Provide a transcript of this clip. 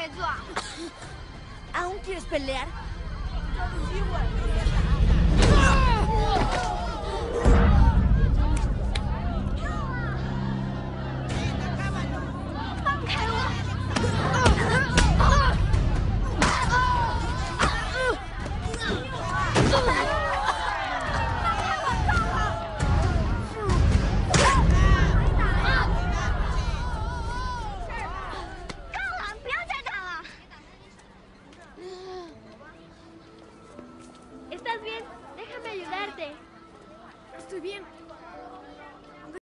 ¿Aún quieres pelear? bien. Déjame ayudarte. Estoy bien.